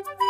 Okay.